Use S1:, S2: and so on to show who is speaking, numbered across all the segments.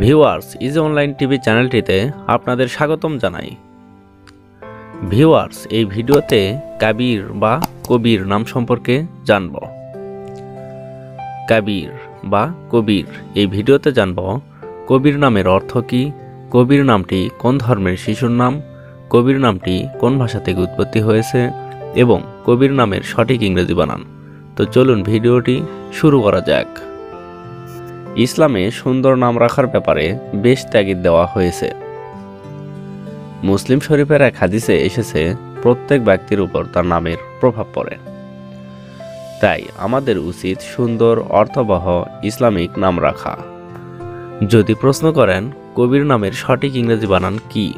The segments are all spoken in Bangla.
S1: ভিউয়ার্স ইজ অনলাইন টিভি চ্যানেলটিতে আপনাদের স্বাগতম জানাই। ভিউয়ার্স, এই ভিডিওতে কাবির বা কবির নাম সম্পর্কে জানব। কাবির বা কবির, এই ভিডিওতে জানব কবির নামের অর্থ কী, কবির নামটি কোন ধর্মের শিশুর নাম, কবির নামটি কোন ভাষা থেকে উৎপত্তি হয়েছে, এবং কবির নামের সঠিক ইংরেজি বানান। তো চলুন ভিডিওটি শুরু করা যাক। ইসলামে সুন্দর নাম রাখার ব্যাপারে বেশ ত্যাগিদ দেওয়া হয়েছে। মুসলিম শরীফের এক হাদিসে এসেছে, প্রত্যেক ব্যক্তির উপর তার নামের প্রভাব পড়ে। তাই আমাদের উচিত সুন্দর, অর্থবহ, ইসলামিক নাম রাখা। যদি প্রশ্ন করেন, কবির নামের সঠিক ইংরেজি বানান কি?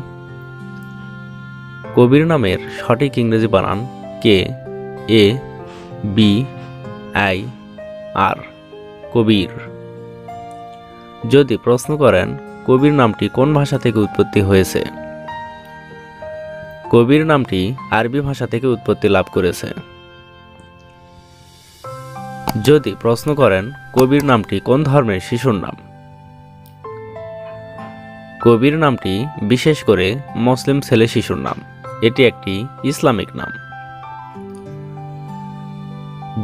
S1: কবির নামের সঠিক ইংরেজি বানান কে? এ, বি, আই, আর, কবির। যদি প্রশ্ন করেন, কবির নামটি কোন ভাষা থেকে উৎপত্তি হয়েছে? কবির নামটি আরবি ভাষা থেকে উৎপত্তি লাভ করেছে। যদি প্রশ্ন করেন, কবির নামটি কোন ধর্মের শিশুর নাম? কবির নামটি বিশেষ করে মুসলিম ছেলে শিশুর নাম। এটি একটি ইসলামিক নাম।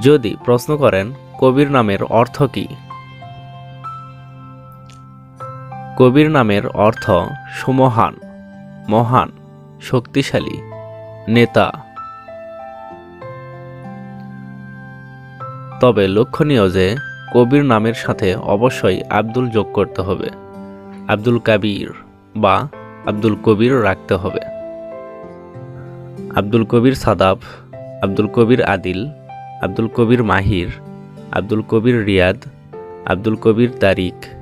S1: যদি প্রশ্ন করেন, কবির নামের অর্থ কী? কবির নামের অর্থ সুমহান, মহান, শক্তিশালী, নেতা। তবে লক্ষণীয় যে কবির নামের সাথে অবশ্যই আব্দুল যোগ করতে হবে। আব্দুল কাবির বা আব্দুল কবির রাখতে হবে। আব্দুল কবির সাদাব, আব্দুল কবির আদিল, আব্দুল কবির মাহির, আব্দুল কবির রিয়াদ, আব্দুল কবির তারিক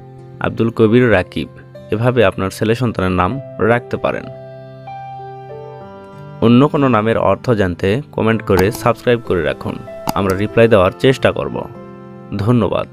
S1: আব্দুল কবির রাকিব। এভাবে আপনার ছেলে সন্তানের নাম রাখতে পারেন। অন্য কোনো নামের অর্থ জানতে কমেন্ট করে সাবস্ক্রাইব করে রাখুন। আমরা রিপ্লাই দেওয়ার চেষ্টা করব। ধন্যবাদ।